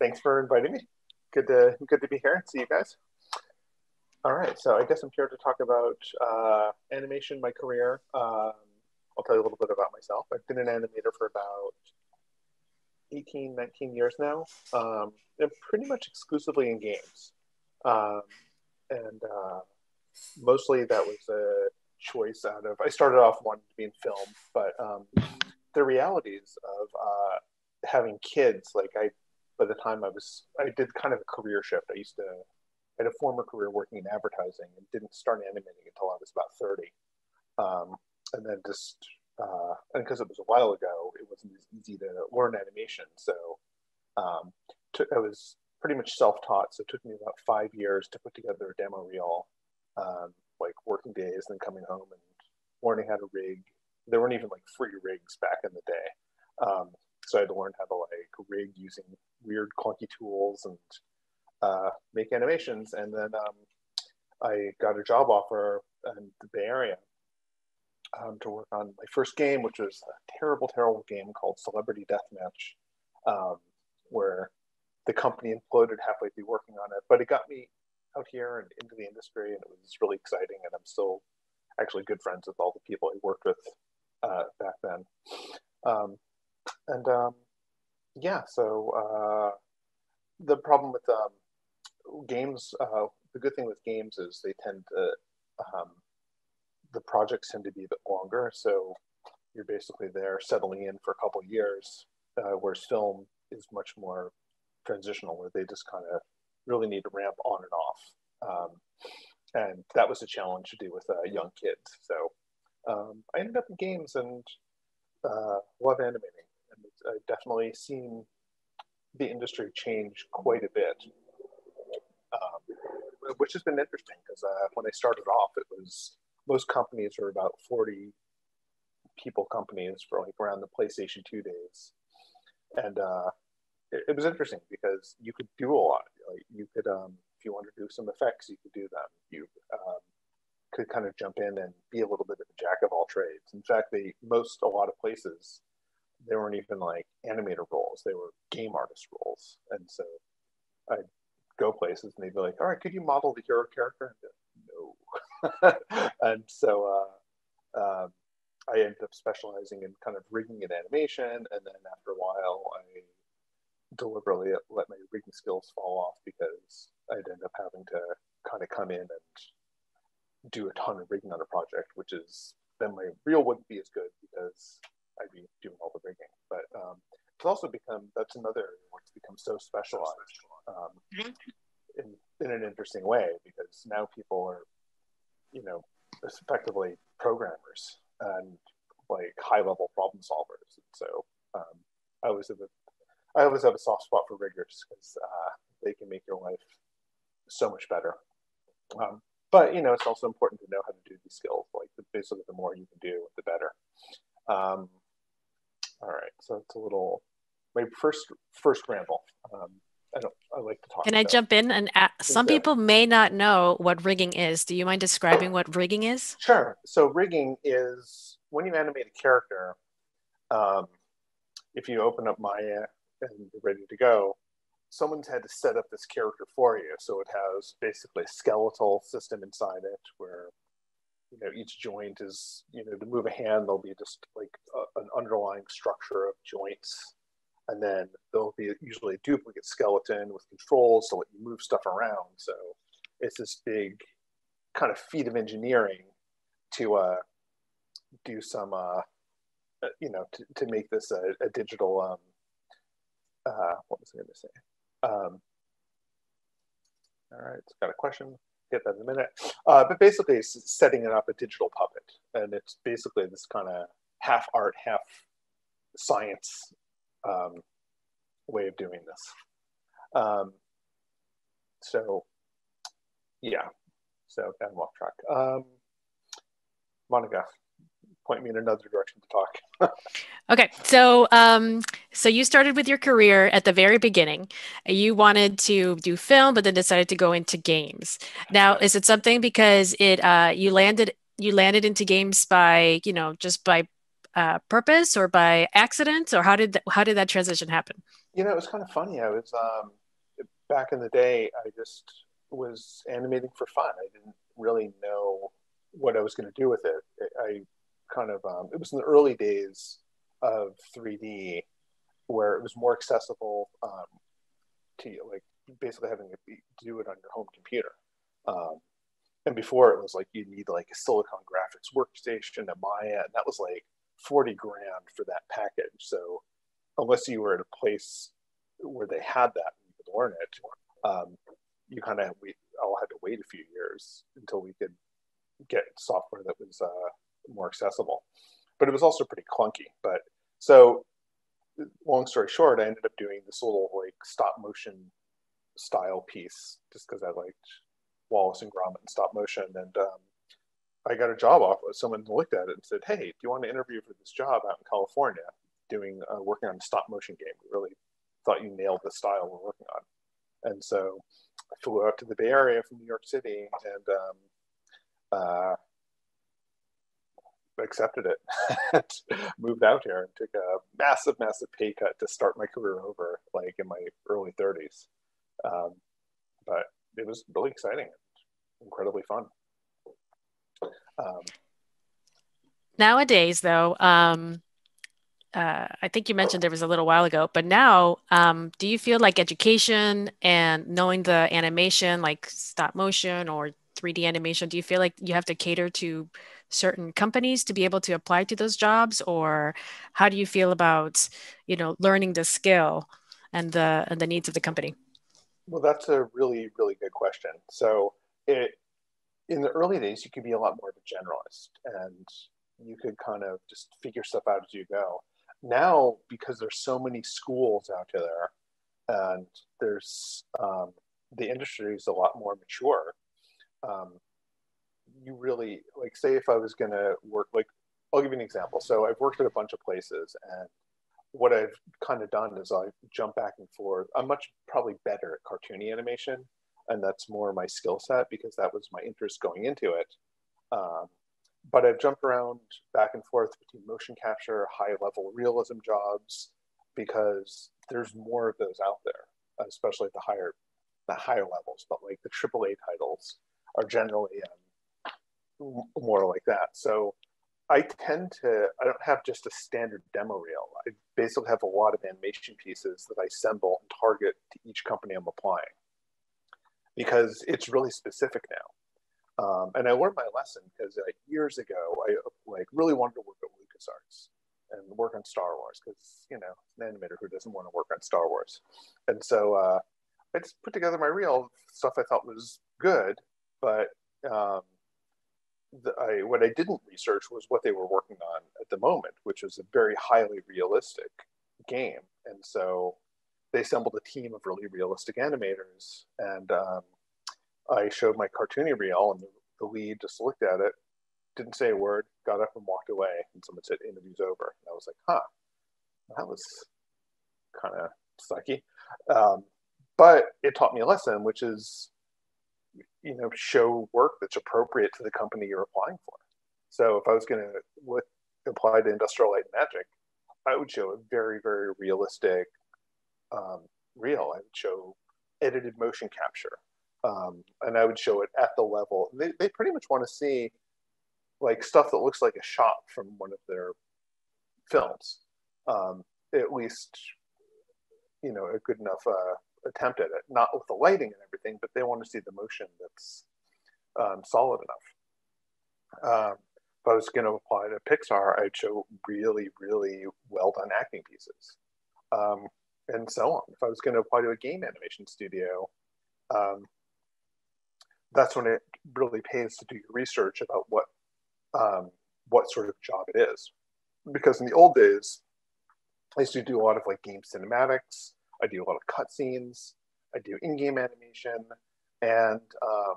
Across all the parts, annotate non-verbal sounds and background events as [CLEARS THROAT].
thanks for inviting me. Good to good to be here and see you guys. All right, so I guess I'm here to talk about uh, animation, my career. Um, I'll tell you a little bit about myself. I've been an animator for about 18, 19 years now, um, and pretty much exclusively in games. Um, and uh, mostly that was a choice out of, I started off wanting to be in film, but um, the realities of uh, having kids, like I, by the time I was, I did kind of a career shift. I used to, I had a former career working in advertising and didn't start animating until I was about 30. Um, and then just uh, and because it was a while ago, it wasn't as easy to learn animation. So um, to, I was pretty much self-taught. So it took me about five years to put together a demo reel, um, like working days, and then coming home and learning how to rig. There weren't even like free rigs back in the day. Um, so I had to learn how to like rig using weird clunky tools and uh, make animations. And then um, I got a job offer in the Bay Area um, to work on my first game, which was a terrible, terrible game called Celebrity Deathmatch, um, where the company imploded halfway through working on it. But it got me out here and into the industry, and it was really exciting. And I'm still actually good friends with all the people I worked with uh, back then. Um, and um, yeah, so uh, the problem with um, games, uh, the good thing with games is they tend to um, the projects tend to be a bit longer. So you're basically there settling in for a couple years, uh, whereas film is much more transitional, where they just kind of really need to ramp on and off. Um, and that was a challenge to do with uh, young kids. So um, I ended up in games and uh, love animating. I've definitely seen the industry change quite a bit, um, which has been interesting because uh, when I started off, it was most companies were about 40 people companies for like around the PlayStation 2 days. And uh, it, it, was interesting because you could do a lot. Like you could, um, if you wanted to do some effects, you could do them. You um, could kind of jump in and be a little bit of a jack of all trades. In fact, they most a lot of places they weren't even like animator roles; they were game artist roles. And so I'd go places and they'd be like, "All right, could you model the hero character?" no. [LAUGHS] and so uh, um, I ended up specializing in kind of rigging and animation. And then after a while, I deliberately let my rigging skills fall off because I'd end up having to kind of come in and do a ton of rigging on a project, which is then my reel wouldn't be as good because I'd be doing all the rigging. But um, it's also become that's another area where it's become so specialized um, mm-hmm. in in an interesting way because now people are you know, effectively programmers and like high level problem solvers. And so um, I always have a, I always have a soft spot for riggers because uh, they can make your life so much better. Um, but you know, it's also important to know how to do these skills. Like basically, the more you can do, the better. Um, all right, so it's a little my first first ramble. Um, I don't. I like to talk. Can I jump in and ask, some people may not know what rigging is. Do you mind describing what rigging is? Sure. So rigging is when you animate a character. Um, if you open up Maya and you're ready to go, someone's had to set up this character for you. So it has basically a skeletal system inside it where you know each joint is you know to move a hand there'll be just like a, an underlying structure of joints and then there'll be usually a duplicate skeleton with controls to let you move stuff around. So it's this big kind of feat of engineering to uh, do some, uh, uh you know, to, to make this a, a digital. Um, uh, what was I going to say? Um, all right, it's got a question. Get that in a minute. Uh, but basically, it's setting it up a digital puppet, and it's basically this kind of half art, half science um, way of doing this. Um, so, yeah, so kind of off track. Um, Monica, point me in another direction to talk. [LAUGHS] okay, so um, so you started with your career at the very beginning. You wanted to do film, but then decided to go into games. Now, is it something because it uh, you landed you landed into games by you know just by uh, purpose or by accident, or how did th- how did that transition happen? You know, it was kind of funny. I was um, back in the day. I just was animating for fun. I didn't really know what I was going to do with it. I kind of um, it was in the early days of 3D where it was more accessible um, to you, like basically having to do it on your home computer. Um, and before it was like you need like a Silicon Graphics workstation, a Maya, and that was like 40 grand for that package. So unless you were at a place where they had that and you could learn it, um, you kind of we all had to wait a few years until we could get software that was uh, more accessible. But it was also pretty clunky. But so long story short, I ended up doing this little like stop motion style piece just because I liked Wallace and Gromit and stop motion. And um, I got a job offer. Someone looked at it and said, "Hey, do you want to interview for this job out in California, doing uh, working on a stop motion game? We really thought you nailed the style we're working on." And so I flew out to the Bay Area from New York City and um, uh, accepted it. [LAUGHS] Moved out here and took a massive, massive pay cut to start my career over, like in my early 30s. Um, but it was really exciting, incredibly fun. Um, Nowadays, though, um, uh, I think you mentioned there was a little while ago, but now, um, do you feel like education and knowing the animation, like stop motion or 3D animation, do you feel like you have to cater to certain companies to be able to apply to those jobs, or how do you feel about, you know, learning the skill and the and the needs of the company? Well, that's a really really good question. So it in the early days, you could be a lot more of a generalist, and you could kind of just figure stuff out as you go now because there's so many schools out there and there's um, the industry is a lot more mature um, you really like say if i was going to work like i'll give you an example so i've worked at a bunch of places and what i've kind of done is i jump back and forth i'm much probably better at cartoony animation and that's more my skill set because that was my interest going into it um, but I've jumped around back and forth between motion capture, high level realism jobs, because there's more of those out there, especially at the higher, the higher levels. But like the AAA titles are generally um, more like that. So I tend to, I don't have just a standard demo reel. I basically have a lot of animation pieces that I assemble and target to each company I'm applying because it's really specific now. Um, and I learned my lesson because years ago, I like really wanted to work at LucasArts and work on Star Wars because you know an animator who doesn't want to work on Star Wars. And so uh, I just put together my reel stuff I thought was good, but um, I, what I didn't research was what they were working on at the moment, which was a very highly realistic game. And so they assembled a team of really realistic animators and um, I showed my cartoony reel, and the, the lead just looked at it, didn't say a word, got up and walked away. And someone said, "Interview's over." And I was like, "Huh, that was kind of sucky," um, but it taught me a lesson, which is, you know, show work that's appropriate to the company you're applying for. So if I was going to apply to Industrial Light and Magic, I would show a very, very realistic um. I would show edited motion capture um, and I would show it at the level. They, they pretty much want to see like stuff that looks like a shot from one of their films, um, at least you know a good enough uh, attempt at it. Not with the lighting and everything, but they want to see the motion that's um, solid enough. Um, if I was going to apply to Pixar, I'd show really, really well done acting pieces, um, and so on. If I was going to apply to a game animation studio, um, that's when it really pays to do your research about what um, what sort of job it is. Because in the old days, I used to do a lot of like game cinematics. I do a lot of cutscenes. I do in-game animation, and um,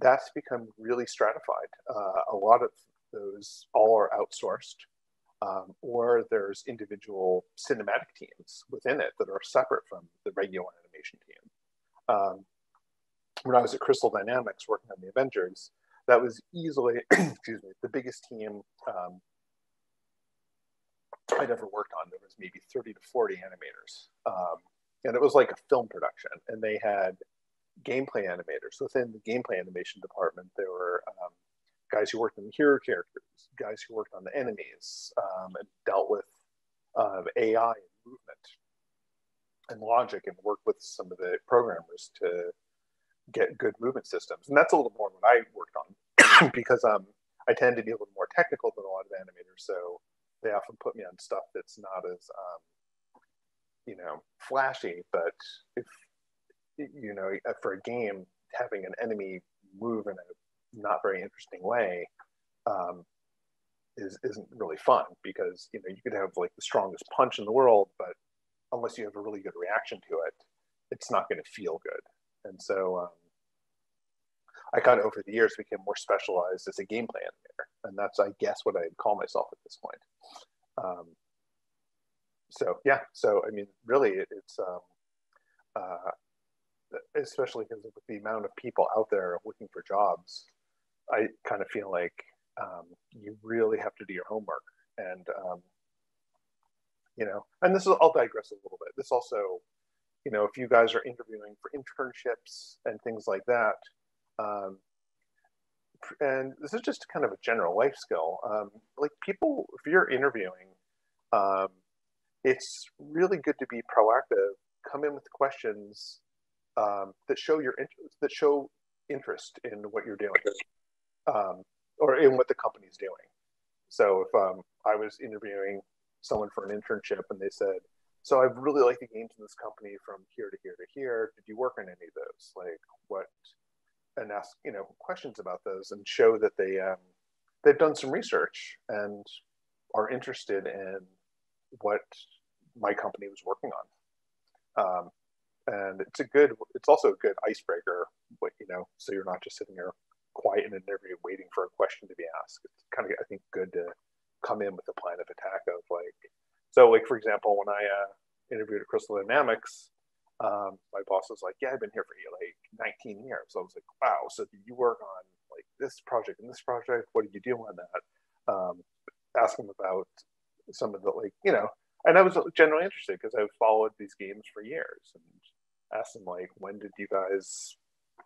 that's become really stratified. Uh, a lot of those all are outsourced, um, or there's individual cinematic teams within it that are separate from the regular animation team. Um, when I was at Crystal Dynamics working on the Avengers, that was easily, [CLEARS THROAT] excuse me, the biggest team um, I'd ever worked on, there was maybe 30 to 40 animators. Um, and it was like a film production. And they had gameplay animators. Within the gameplay animation department, there were um, guys who worked on the hero characters, guys who worked on the enemies, um, and dealt with uh, AI and movement and logic and worked with some of the programmers to get good movement systems. And that's a little more what I worked on [CLEARS THROAT] because um, I tend to be a little more technical than a lot of animators. So they often put me on stuff that's not as, um, you know, flashy. But if, you know, for a game, having an enemy move in a not very interesting way um, is, isn't really fun because, you know, you could have like the strongest punch in the world, but unless you have a really good reaction to it, it's not going to feel good. And so um, I kind of over the years became more specialized as a gameplay animator, and that's I guess what I'd call myself at this point. Um, so yeah, so I mean, really, it, it's um, uh, especially because with the amount of people out there looking for jobs, I kind of feel like um, you really have to do your homework and um, you know, and this is, I'll digress a little bit. This also, you know, if you guys are interviewing for internships and things like that, um, and this is just kind of a general life skill. Um, like people, if you're interviewing, um, it's really good to be proactive. Come in with questions um, that show your interest, that show interest in what you're doing, um, or in what the company's doing. So if um, I was interviewing someone for an internship and they said, so I really like the games in this company from here to here to here. Did you work on any of those? Like what? And ask you know questions about those and show that they um, they've done some research and are interested in what my company was working on. Um, and it's a good. It's also a good icebreaker. But you know, so you're not just sitting there quiet in an interview waiting for a question to be asked. It's kind of I think good to come in with a plan of attack of like, so like for example, when I uh, interviewed at Crystal Dynamics, um, my boss was like, "Yeah, I've been here for you like 19 years." So I was like, "Wow, so you work on like this project and this project? What did you do on that?" Um, ask them about some of the like, you know, and I was generally interested because I've followed these games for years and asked him like, "When did you guys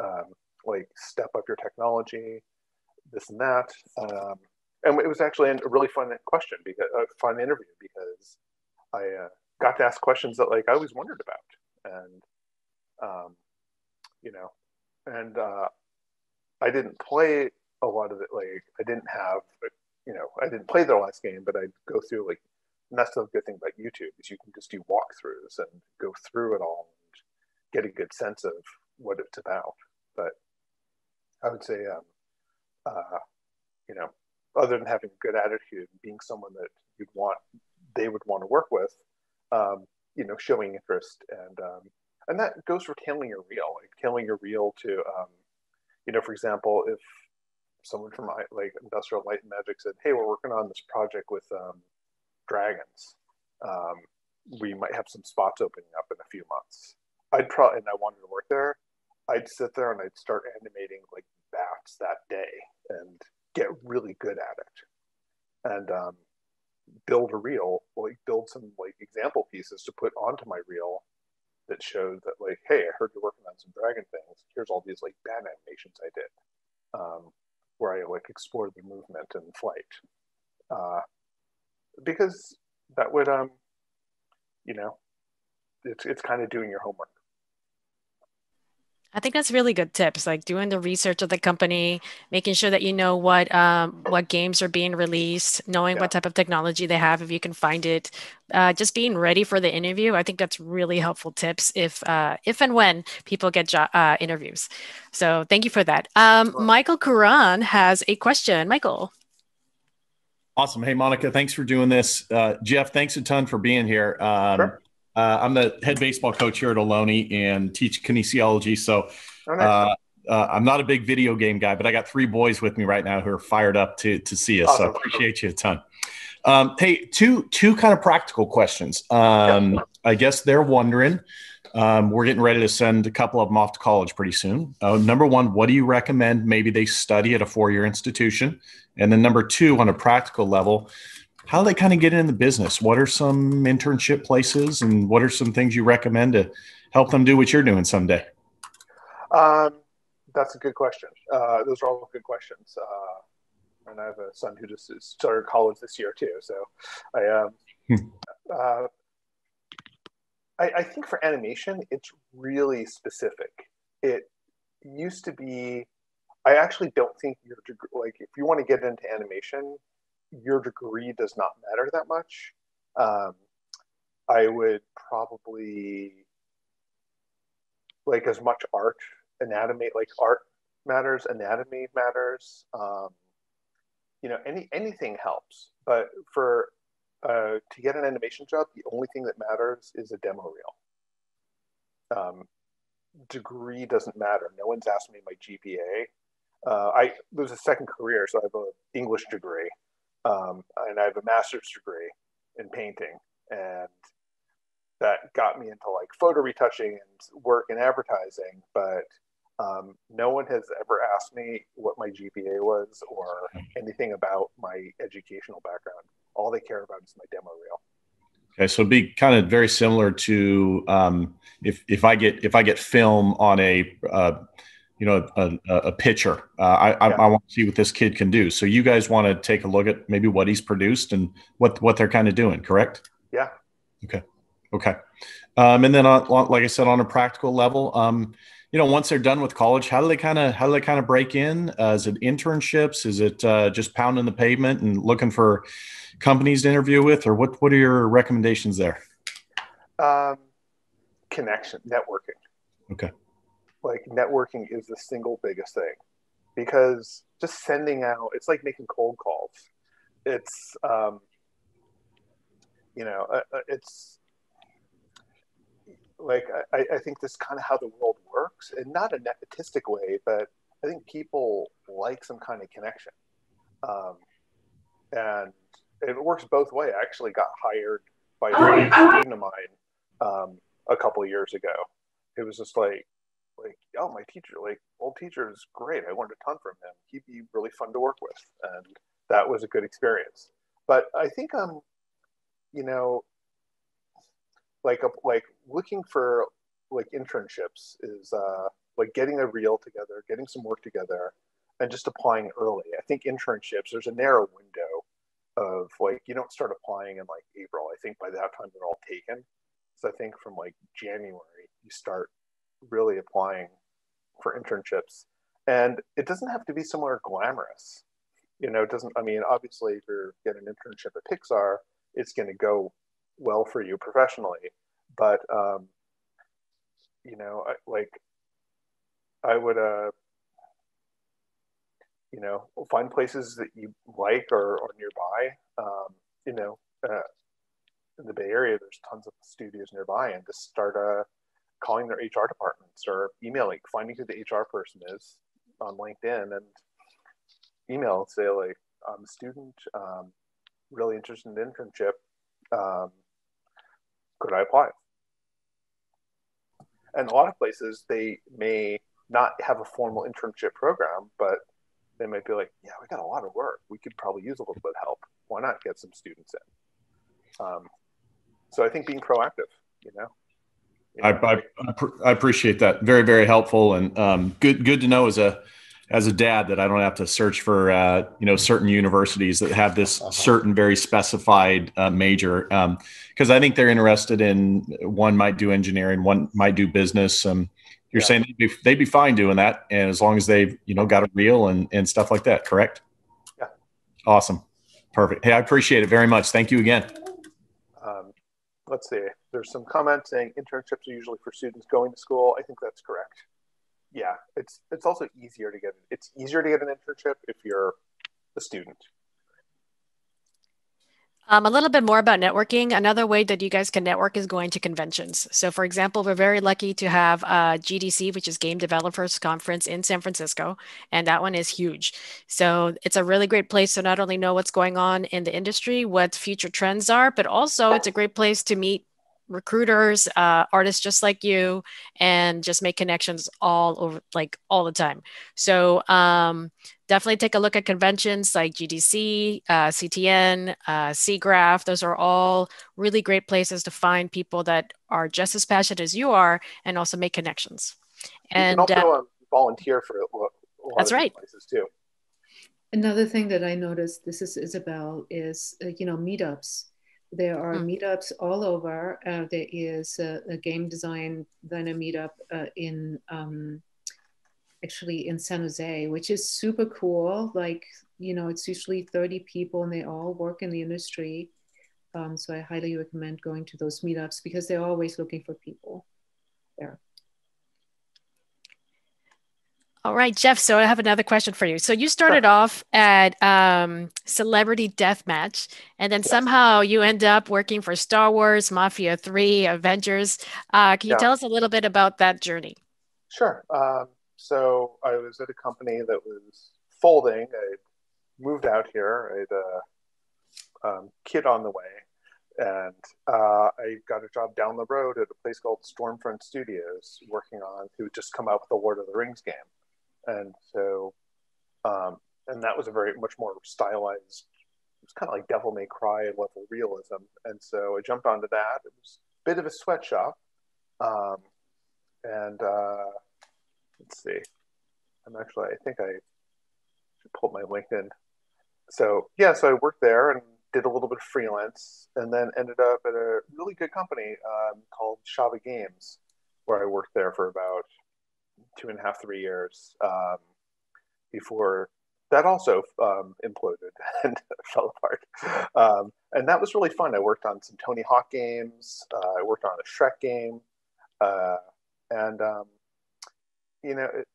um, like step up your technology?" This and that. Um, and it was actually a really fun question because a fun interview because I uh, got to ask questions that like I always wondered about, and um, you know, and uh, I didn't play a lot of it. Like I didn't have, you know, I didn't play their last game, but I'd go through like. And that's the good thing about YouTube is you can just do walkthroughs and go through it all and get a good sense of what it's about. But I would say, um, uh, you know, other than having a good attitude, and being someone that you'd want, they would want to work with, um, you know, showing interest and um, and that goes for tailing your reel, like tailing your reel to, um, you know, for example, if someone from like Industrial Light and Magic said, "Hey, we're working on this project with um, dragons. Um, we might have some spots opening up in a few months." I'd probably, and I wanted to work there. I'd sit there and I'd start animating like bats that day and get really good at it and um, build a reel like build some like example pieces to put onto my reel that showed that like hey i heard you're working on some dragon things here's all these like bat animations i did um, where i like explored the movement and flight uh, because that would um you know it's it's kind of doing your homework I think that's really good tips, like doing the research of the company, making sure that you know what um, what games are being released, knowing yeah. what type of technology they have, if you can find it, uh, just being ready for the interview. I think that's really helpful tips if uh, if and when people get jo- uh, interviews. So thank you for that. Um. Michael Kuran has a question. Michael. Awesome. Hey, Monica, thanks for doing this. Uh, Jeff, thanks a ton for being here. Um, sure. Uh, I'm the head baseball coach here at Ohlone and teach kinesiology. So oh, nice. uh, uh, I'm not a big video game guy, but I got three boys with me right now who are fired up to to see us. Awesome. So I appreciate you a ton. Um, hey, two two kind of practical questions. Um, yeah. I guess they're wondering. Um, we're getting ready to send a couple of them off to college pretty soon. Uh, number one, what do you recommend? Maybe they study at a four year institution. And then number two, on a practical level, how do they kind of get in the business? What are some internship places, and what are some things you recommend to help them do what you're doing someday? Um, that's a good question. Uh, those are all good questions. Uh, and I have a son who just started college this year too. So I, um, hmm. uh, I, I think for animation, it's really specific. It used to be. I actually don't think your degree, like if you want to get into animation, your degree does not matter that much. Um, I would probably like as much art anatomy like art matters anatomy matters um, you know any anything helps but for uh, to get an animation job the only thing that matters is a demo reel. Um, degree doesn't matter. No one's asked me my gpa uh, i there's a second career so i have an english degree um, and i have a master's degree in painting and that got me into like photo retouching and work in advertising but um, no one has ever asked me what my GPA was or anything about my educational background. All they care about is my demo reel. Okay, so it'd be kind of very similar to um, if if I get if I get film on a uh, you know a, a pitcher, uh, I, yeah. I, I want to see what this kid can do. So you guys want to take a look at maybe what he's produced and what what they're kind of doing, correct? Yeah. Okay. Okay. Um, and then on, like I said, on a practical level, um, you know once they're done with college how do they kind of how do they kind of break in? Uh, is it internships? Is it uh, just pounding the pavement and looking for companies to interview with? Or what what are your recommendations there? Um, connection networking. Okay. Like networking is the single biggest thing because just sending out it's like making cold calls. It's um, you know uh, uh it's like I, I think this is kind of how the world works, and not a nepotistic way, but I think people like some kind of connection, um, and it works both way. I actually got hired by a student of mine um, a couple of years ago. It was just like, like, oh, my teacher, like, old teacher is great. I learned a ton from him. He'd be really fun to work with, and that was a good experience. But I think um, you know, like like looking for like internships is uh, like getting a reel together, getting some work together, and just applying early. I think internships there's a narrow window of like you don't start applying in like April. I think by that time they're all taken. So I think from like January you start really applying for internships, and it doesn't have to be somewhere glamorous. You know, it doesn't. I mean, obviously, if you're getting an internship at Pixar, it's going to go well for you professionally. But um, you know, I, like I would, uh, you know, find places that you like or, nearby. Um, you know, uh, in the Bay Area, there's tons of studios nearby, and just start uh, calling their HR departments or emailing, finding who the HR person is on LinkedIn, and email say like, "I'm a student, um, really interested in internship. Um, could I apply? And a lot of places they may not have a formal internship program, but they might be like, yeah, we got a lot of work. We could probably use a little bit of help. Why not get some students in? Um, so I think being proactive, you know. You know I, I, I, appreciate that. Very, very helpful and um, good, good to know as a, as a dad that I don't have to search for uh, you know certain universities that have this uh-huh. certain very specified uh, major because um, I think they're interested in one might do engineering, one might do business. Um, you're yeah. saying they'd be, they'd be fine doing that, and as long as they've you know got a reel and and stuff like that, correct? Yeah. Awesome. Perfect. Hey, I appreciate it very much. Thank you again. Um, let's see. There's some comments saying internships are usually for students going to school. I think that's correct yeah, it's it's also easier to get it's easier to get an internship if you're a student. Um, a little bit more about networking. Another way that you guys can network is going to conventions. So, for example, we're very lucky to have uh, GDC, which is Game Developers Conference in San Francisco, and that one is huge. So, it's a really great place to not only know what's going on in the industry, what future trends are, but also it's a great place to meet recruiters, uh, artists just like you, and just make connections all over, like all the time. So um, definitely take a look at conventions like GDC, uh, CTN, uh, SIGGRAPH. Those are all really great places to find people that are just as passionate as you are, and also make connections. And you can also uh, um, volunteer for a lot that's right. places too. Another thing that I noticed, this is Isabel, is uh, you know meetups. There are hmm. meetups all over. Uh, there is a, a, game design then a meetup uh, in um, actually in San Jose, which is super cool. Like you know, it's usually thirty people and they all work in the industry. Um, so I highly recommend going to those meetups because they're always looking for people there. All right, Jeff. So I have another question for you. So you started sure. off at um, Celebrity Deathmatch, and then yes. somehow you end up working for Star Wars, Mafia 3, Avengers. Uh, can you yeah. tell us a little bit about that journey? Sure. Um, so I was at a company that was folding. I moved out here. I had a um, kid on the way, and uh, I got a job down the road at a place called Stormfront Studios, working on who just come out with the Lord of the Rings game and so um, and that was a very much more stylized it was kind of like devil may cry level realism. And so i jumped onto that. It was a bit of a sweatshop. Um, and uh, let's see. I'm actually i think i should pull up my linkedin. So yeah so i worked there and did a little bit of freelance and then ended up at a really good company um, called Shaba games where i worked there for about two and a half, three years um, before that also um, imploded [LAUGHS] and fell apart. Um, and that was really fun. I worked on some Tony Hawk games. Uh, I worked on a Shrek game. Uh, and, um, you know, it,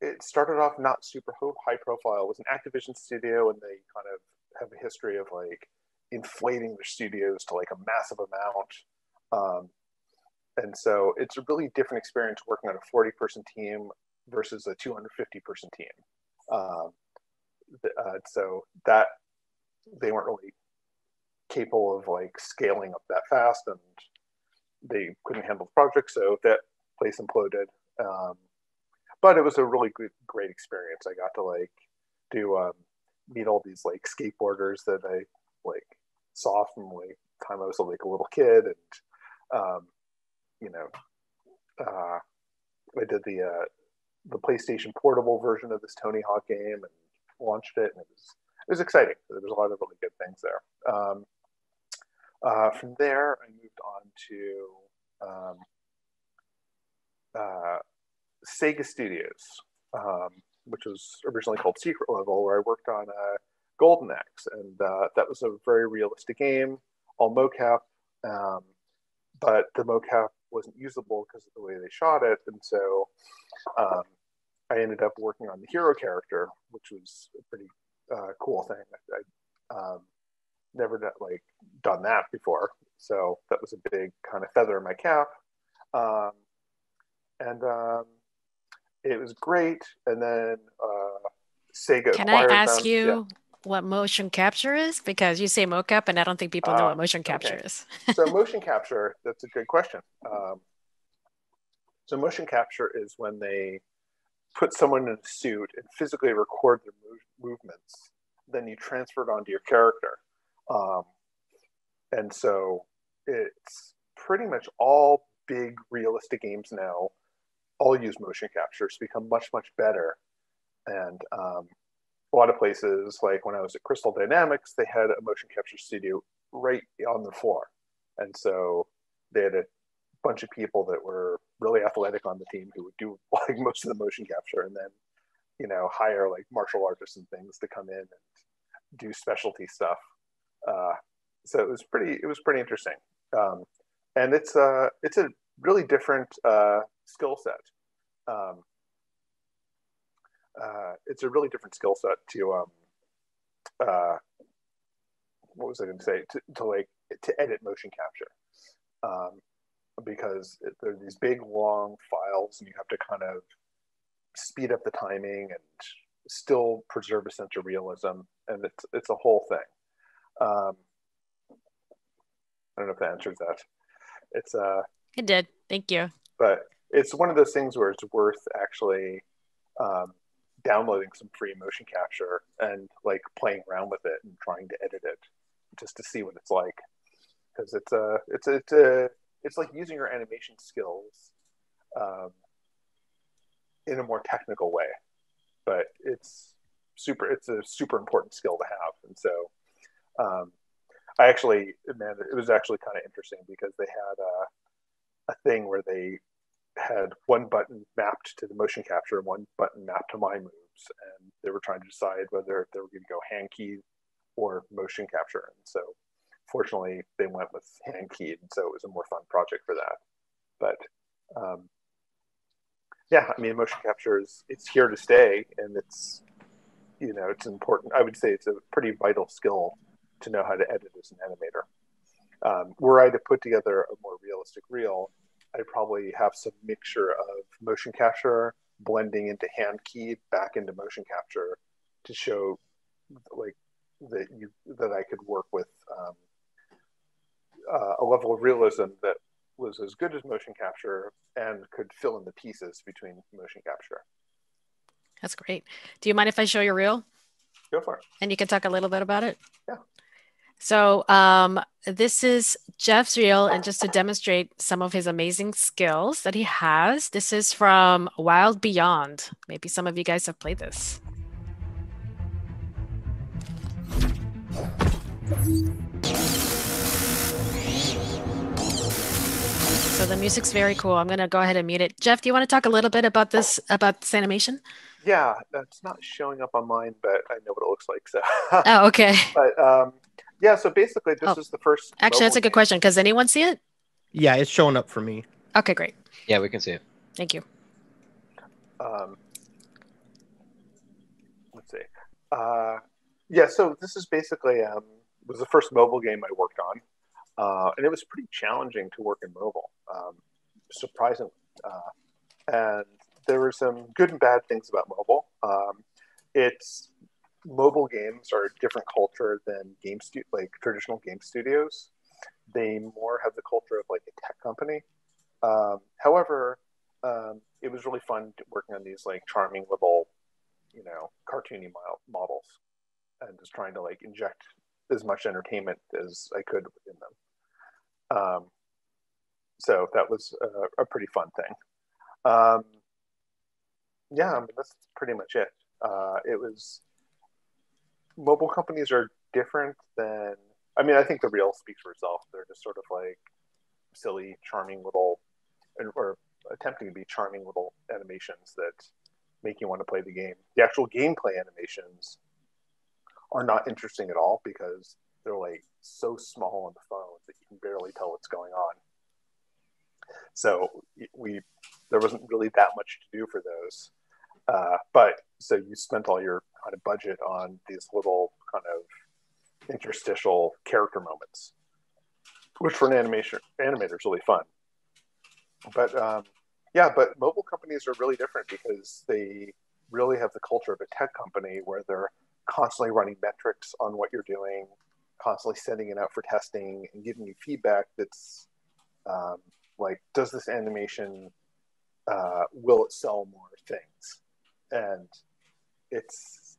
it, started off not super high profile. It was an Activision studio, and they kind of have a history of like inflating their studios to like a massive amount. And so it's a really different experience working on a 40 person team versus a 250 person team. Um, uh, so that they weren't really capable of like scaling up that fast and they couldn't handle the project so that place imploded. Um, but it was a really good great experience. I got to like do um, meet all these like skateboarders that i like saw from like time i was like a little kid and um, you know, uh, I did the uh, the PlayStation Portable version of this Tony Hawk game and launched it, and it was it was exciting. There was a lot of really good things there. Um, uh, from there, I moved on to um, uh, Sega Studios, um, which was originally called Secret Level, where I worked on uh, Golden Axe, and uh, that was a very realistic game, all mocap. Um, but the mocap wasn't usable because of the way they shot it, and so um, I ended up working on the hero character, which was a pretty uh, cool thing. I, I um, never done, like done that before, so that was a big kind of feather in my cap, um, and um, it was great. And then uh, Sega. Can I ask them. you? Yeah what motion capture is? Because you say mocap, and I don't think people know uh, what motion capture okay. is. so [LAUGHS] motion capture, that's a good question. Um, so motion capture is when they put someone in a suit and physically record their move, movements. Then you transfer it onto your character. Um, and so it's pretty much all big realistic games now all use motion capture. It's become much, much better. And um, a lot of places, like when I was at Crystal Dynamics, they had a motion capture studio right on the floor. And so they had a bunch of people that were really athletic on the team who would do [LAUGHS] like most of the motion capture and then, you know, hire like martial artists and things to come in and do specialty stuff. Uh, so it was pretty, it was pretty interesting. Um, and it's, uh, it's a really different uh, skill set. Um, uh, it's a really different skill set to um, uh, what was I going to say to, to, like to edit motion capture um, because it, there are these big long files and you have to kind of speed up the timing and still preserve a sense of realism and it's it's a whole thing. Um, I don't know if that answers that. it's uh it did. Thank you. But it's one of those things where it's worth actually um, downloading some free motion capture and like playing around with it and trying to edit it just to see what it's like. Because it's a it's a, it's a it's like using your animation skills um, in a more technical way. But it's super it's a super important skill to have. And so um, i actually man it was actually kind of interesting because they had a, a thing where they had one button mapped to the motion capture and one button mapped to my moves and they were trying to decide whether they were going to go hand key or motion capture. And so fortunately they went with hand keyed and so it was a more fun project for that. But um, yeah i mean motion capture is it's here to stay and it's you know it's important. I would say it's a pretty vital skill to know how to edit as an animator. Um, were i to put together a more realistic reel i'd probably have some mixture of motion capture blending into hand key back into motion capture to show like that you that i could work with um, uh, a level of realism that was as good as motion capture and could fill in the pieces between motion capture. That's great. Do you mind if I show your reel? Go for it. And you can talk a little bit about it? Yeah. So um, this is Jeff's reel, and just to demonstrate some of his amazing skills that he has, this is from Wild Beyond. Maybe some of you guys have played this. So the music's very cool. I'm gonna go ahead and mute it. Jeff, do you want to talk a little bit about this about this animation? Yeah, it's not showing up on mine, but I know what it looks like. So. oh, okay. [LAUGHS] But um, yeah, so basically, this oh. is the first. Actually, that's a good game. question. Does anyone see it? Yeah, it's showing up for me. Okay, great. Yeah, we can see it. Thank you. Um, let's see. Uh, yeah, so this is basically um, was the first mobile game I worked on uh, and it was pretty challenging to work in mobile, um, surprisingly. Uh, and there were some good and bad things about mobile. Um, it's mobile games are a different culture than game stu- like traditional game studios. They more have the culture of like a tech company. Um, however, um, it was really fun working on these like charming little, you know, cartoony models, and just trying to like inject as much entertainment as I could within them. Um, so that was a, a, pretty fun thing. Um, yeah, that's pretty much it. Uh, it was mobile companies are different than. I mean, I think the real speaks for itself. They're just sort of like silly, charming little, or attempting to be charming little animations that make you want to play the game. The actual gameplay animations are not interesting at all because they're like so small on the phone that you can barely tell what's going on. So we there wasn't really that much to do for those. Uh, but so you spent all your kind of budget on these little kind of interstitial character moments, which for an animation animator is really fun. But um, yeah, but mobile companies are really different because they really have the culture of a tech company where they're constantly running metrics on what you're doing constantly sending it out for testing and giving you feedback that's um, like, does this animation uh, will it sell more things? And it's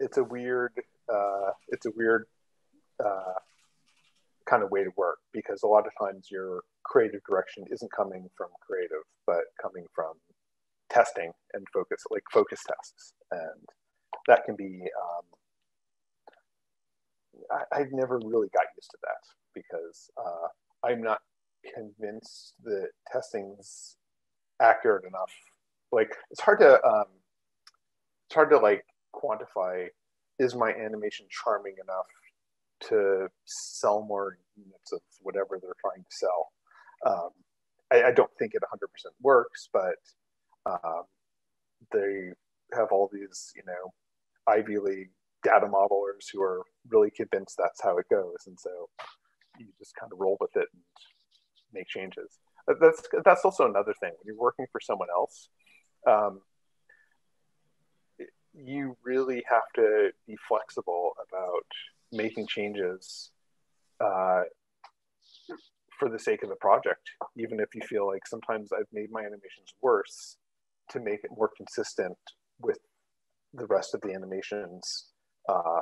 it's a weird uh, it's a weird uh, kind of way to work because a lot of times your creative direction isn't coming from creative, but coming from testing and focus, like focus tests, and that can be um, I, have never really got used to that because uh, I'm not convinced that testing's accurate enough. Like it's hard to um, it's hard to like quantify. Is my animation charming enough to sell more units of whatever they're trying to sell? Um, I, I, don't think it 100% works, but um, they have all these, you know, Ivy League data modelers who are really convinced that's how it goes, and so you just kind of roll with it and make changes. That's that's also another thing when you're working for someone else. Um, you really have to be flexible about making changes uh, for the sake of the project, even if you feel like sometimes I've made my animations worse to make it more consistent with the rest of the animations. Uh,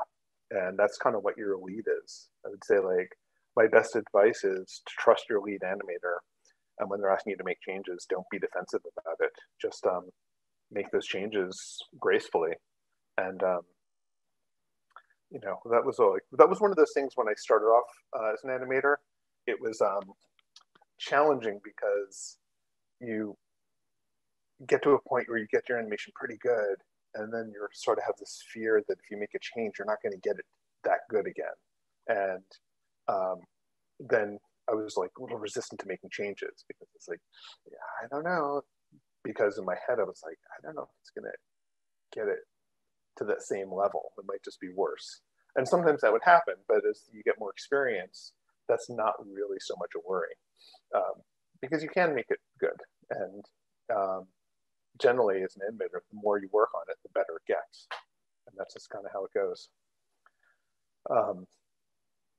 and that's kind of what your lead is. I would say like my best advice is to trust your lead animator. And when they're asking you to make changes, don't be defensive about it. Just um, make those changes gracefully. And um, you know that was like that was one of those things when I started off uh, as an animator. It was um, challenging because you get to a point where you get your animation pretty good, and then you sort of have this fear that if you make a change, you're not going to get it that good again. And um, then I was like a little resistant to making changes because it's like, yeah, I don't know. Because in my head, I was like, I don't know if it's going to get it to that same level. It might just be worse. And sometimes that would happen, but as you get more experience, that's not really so much a worry um, because you can make it good. And um, generally, as an animator, the more you work on it, the better it gets. And that's just kind of how it goes. Um,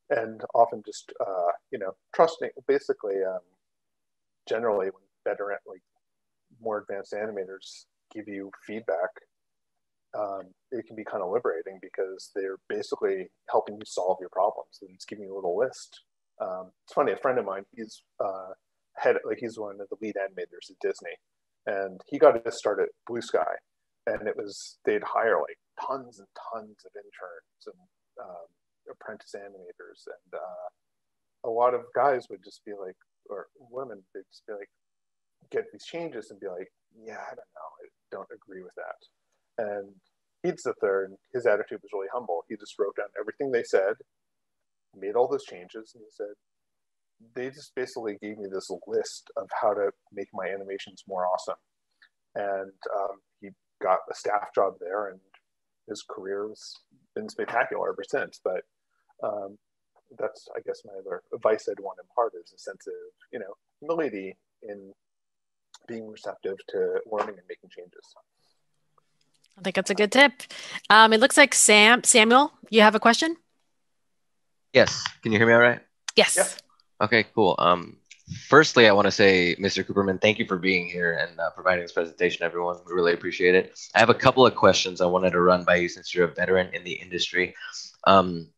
and often just, uh, you know, trusting, basically, um, generally, when better, like more advanced animators give you feedback um, it can be kind of liberating because they're basically helping you solve your problems. And it's giving you a little list. Um, it's funny, a friend of mine, he's uh, head like he's one of the lead animators at Disney, and he got to start at Blue Sky, and it was they'd hire like tons and tons of interns and um, apprentice animators, and uh, a lot of guys would just be like, or women, they'd just be like, get these changes and be like, yeah, I don't know, I don't agree with that and he's the third. His attitude was really humble. He just wrote down everything they said, made all those changes, and he said, they just basically gave me this list of how to make my animations more awesome. And um, he got a staff job there, and his career has been spectacular ever since. But um, that's, I guess, my other advice I'd want to impart is a sense of, you know, humility in being receptive to learning and making changes. I think that's a good tip. Um, it looks like Sam Samuel, you have a question? Yes. Can you hear me all right? Yes. Yeah. Okay, cool. Um, firstly, I want to say, Mr. Cooperman, thank you for being here and uh, providing this presentation, everyone. We really appreciate it. I have a couple of questions I wanted to run by you since you're a veteran in the industry. Um,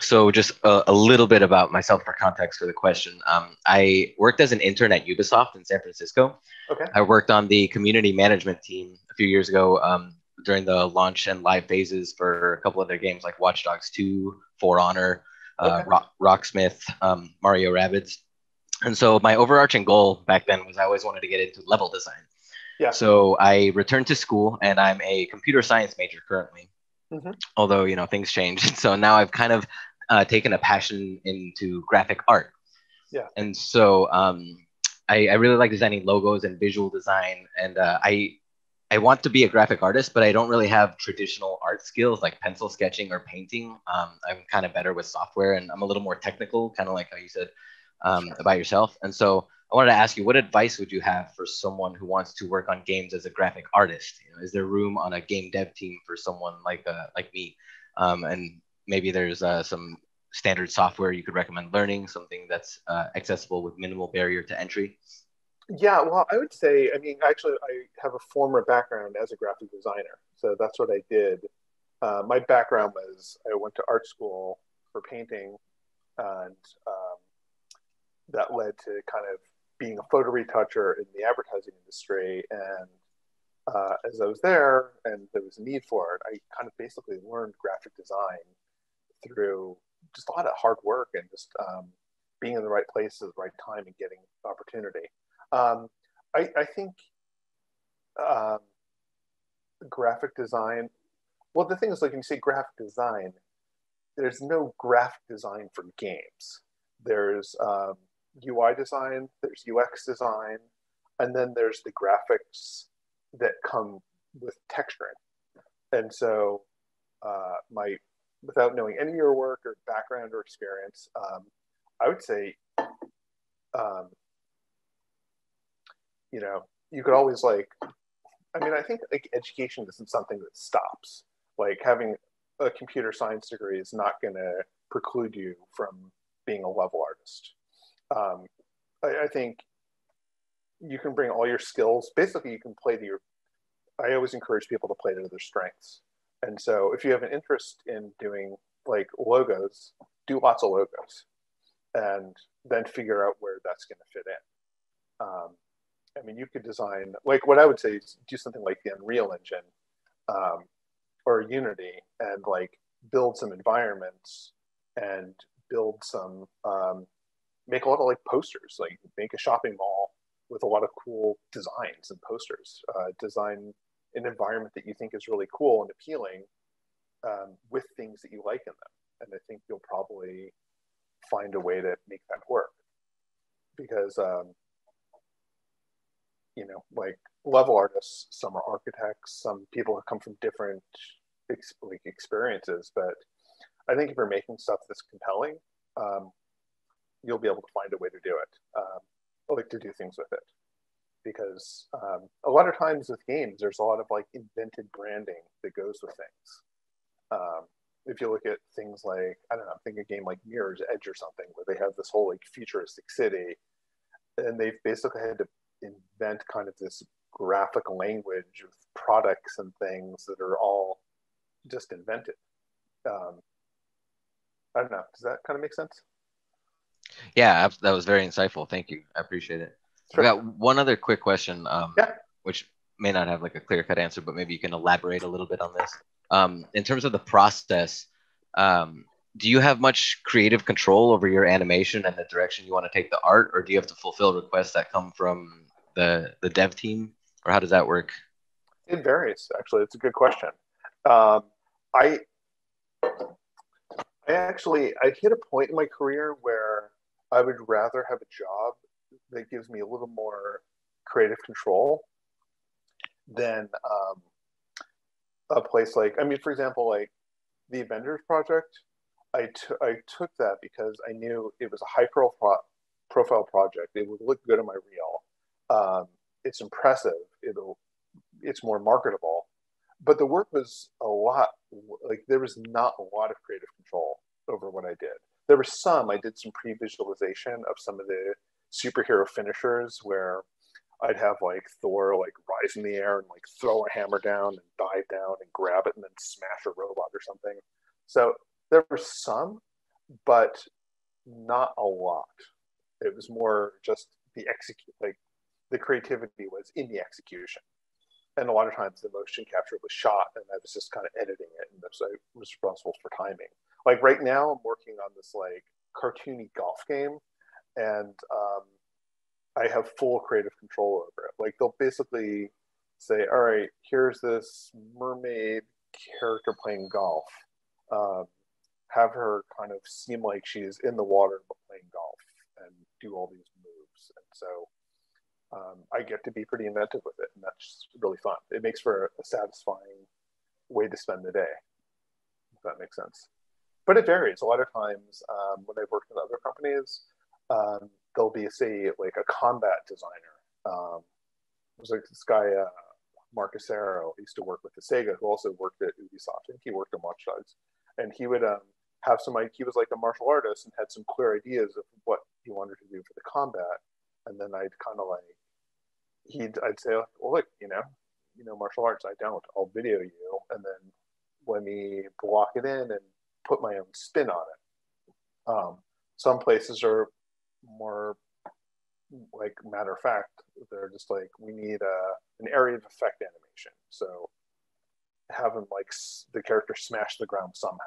so just a, a, little bit about myself for context for the question. Um, I worked as an intern at Ubisoft in San Francisco. Okay. I worked on the community management team a few years ago. Um, during the launch and live phases for a couple of their games like Watch Dogs 2, For Honor, uh, okay. Rock, Rocksmith, um, Mario Rabbids. And so my overarching goal back then was I always wanted to get into level design. Yeah. So I returned to school and I'm a computer science major currently. Mm-hmm. Although, you know, things changed. [LAUGHS] So now I've kind of uh, taken a passion into graphic art. Yeah. And so um, I, I, really like designing logos and visual design. And uh, I I want to be a graphic artist, but I don't really have traditional art skills like pencil sketching or painting. Um, I'm kind of better with software and I'm a little more technical, kind of like how you said um, about yourself. And so I wanted to ask you, what advice would you have for someone who wants to work on games as a graphic artist? You know, is there room on a game dev team for someone like uh, like me? Um, and maybe there's uh, some standard software you could recommend learning, something that's uh, accessible with minimal barrier to entry. Yeah, well, I would say, I mean, actually, I have a former background as a graphic designer. So that's what I did. Uh, my background was I went to art school for painting, and um, that led to kind of being a photo retoucher in the advertising industry. And uh, as I was there and there was a need for it, I kind of basically learned graphic design through just a lot of hard work and just um, being in the right place at the right time and getting opportunity. Um, I, I, think um, graphic design. Well, the thing is, like when you say graphic design, there's no graphic design for games. There's um, UI design, there's UX design, and then there's the graphics that come with texturing. And so, uh, my without knowing any of your work or background or experience, um, I would say um, you know, you could always like, I mean, I think like education isn't something that stops. Like having a computer science degree is not going to preclude you from being a level artist. um, I, I think you can bring all your skills. Basically, you can play to your. I always encourage people to play to their strengths. And so, if you have an interest in doing like logos, do lots of logos, and then figure out where that's going to fit in. Um, I mean, you could design like what I would say is do something like the Unreal Engine um, or Unity, and like build some environments and build some um, make a lot of like posters, like make a shopping mall with a lot of cool designs and posters. Uh, design an environment that you think is really cool and appealing um, with things that you like in them. And I think you'll probably find a way to make that work because, um, you know, like level artists, some are architects, some people have come from different ex- like experiences, but I think if you're making stuff that's compelling, um, you'll be able to find a way to do it. Um, like to do things with it because um, a lot of times with games, there's a lot of like invented branding that goes with things. Um, if you look at things like I don't know, think a game like Mirror's Edge or something, where they have this whole like futuristic city, and they've basically had to invent kind of this graphic language of products and things that are all just invented. Um, I don't know. Does that kind of make sense? Yeah, that was very insightful. Thank you. I appreciate it. Sure. I got one other quick question, um, yeah. which may not have like a clear cut answer, but maybe you can elaborate a little bit on this. Um, in terms of the process, um, do you have much creative control over your animation and the direction you want to take the art, or do you have to fulfill requests that come from the the dev team, or how does that work? It varies. Actually, it's a good question. Um, I I actually I hit a point in my career where I would rather have a job that gives me a little more creative control than um, a place like I mean, for example, like the Avengers project. I, t- I took that because I knew it was a high profile profile project. It would look good on my reel. Um, it's impressive. It'll it's more marketable, but the work was a lot. Like there was not a lot of creative control over what I did there were some I did some pre-visualization of some of the superhero finishers where I'd have like Thor like rise in the air and like throw a hammer down and dive down and grab it and then smash a robot or something. So there were some, but not a lot. It was more just the execute like the creativity was in the execution. And a lot of times the motion capture was shot and I was just kind of editing it and so I was responsible for timing like right now i'm working on this like cartoony golf game and um, i have full creative control over it. Like they'll basically say all right here's this mermaid character playing golf. Um, have her kind of seem like she's in the water but playing golf and do all these moves. And so um, i get to be pretty inventive with it and that's really fun. It makes for a satisfying way to spend the day if that makes sense. But it varies. A lot of times um, when I've worked with other companies, um, there'll be say like a combat designer. Um, there's like this guy uh, Marcus Arrow used to work with the Sega, who also worked at Ubisoft. I think he worked on Watch Dogs, and he would um, have some like he was like a martial artist and had some clear ideas of what he wanted to do for the combat, and then I'd kind of like he'd I'd say well look you know you know martial arts I don't I'll video you and then let me block it in and put my own spin on it. Um, some places are more like matter of fact, they're just like we need a, an area of effect animation. So have them like the character smash the ground somehow.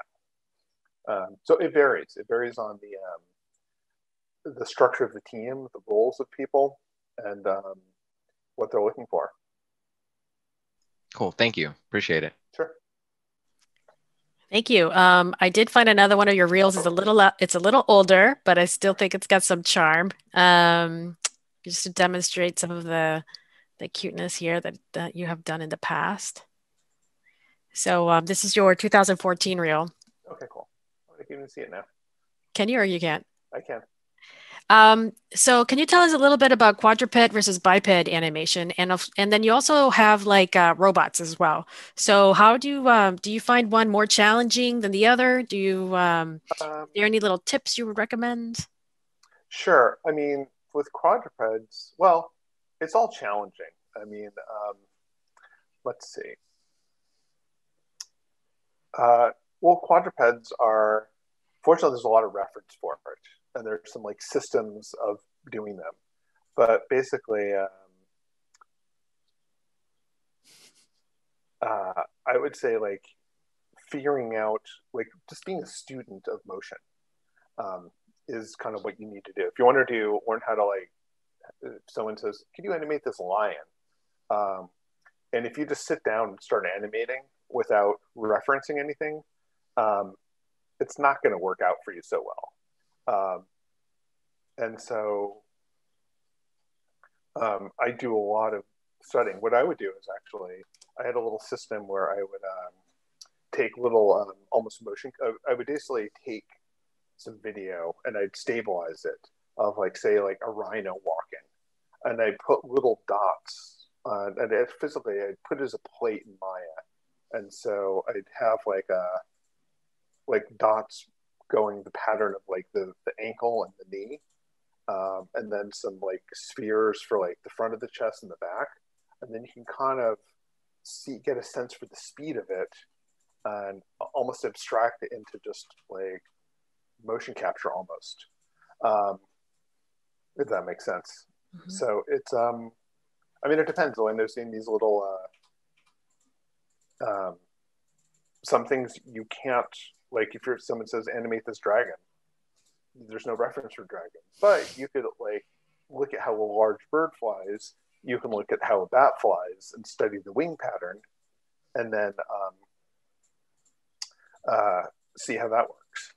Um, so it varies. It varies on the um, the structure of the team, the roles of people, and um, what they're looking for. Cool. Thank you. Appreciate it. Sure. Thank you. Um, I did find another one of your reels is a little it's a little older, but I still think it's got some charm. Um, just to demonstrate some of the the cuteness here that, that you have done in the past. So um, this is your 2014 reel. Okay, cool. I can even see it now. Can you or you can't? I can. Um, so can you tell us a little bit about quadruped versus biped animation, and and then you also have like uh, robots as well. So how do you um, do you find one more challenging than the other? Do you um, um, are there any little tips you would recommend? Sure. I mean, with quadrupeds, well, it's all challenging. I mean, um, let's see. Uh, well, quadrupeds are, fortunately, there's a lot of reference for it, and there's some like systems of doing them. But basically, um, uh, I would say like figuring out, like just being a student of motion um, is kind of what you need to do. If you want to do learn how to like, if someone says, "Can you animate this lion?" Um, and if you just sit down and start animating without referencing anything, um, it's not going to work out for you so well. Um, and so um, I do a lot of studying. What I would do is actually, I had a little system where I would um, take little um, almost motion, uh, I would basically take some video and I'd stabilize it of like, say, like a rhino walking. And I put little dots uh, and physically I'd put it as a plate in Maya and so I'd have like a like dots going the pattern of like the the ankle and the knee, um, and then some like spheres for like the front of the chest and the back, and then you can kind of see get a sense for the speed of it, and almost abstract it into just like motion capture almost. Um, if that makes sense. Mm-hmm. So it's um, I mean it depends. When they're seeing these little uh, um, some things you can't like if you're someone says animate this dragon there's no reference for dragon. But you could like look at how a large bird flies. You can look at how a bat flies and study the wing pattern and then um, uh, see how that works.